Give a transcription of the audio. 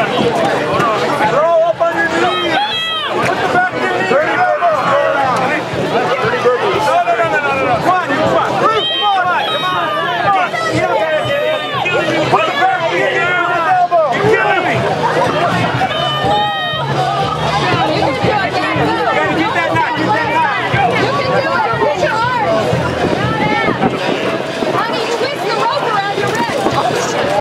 Throw up on your knees. Put the back in the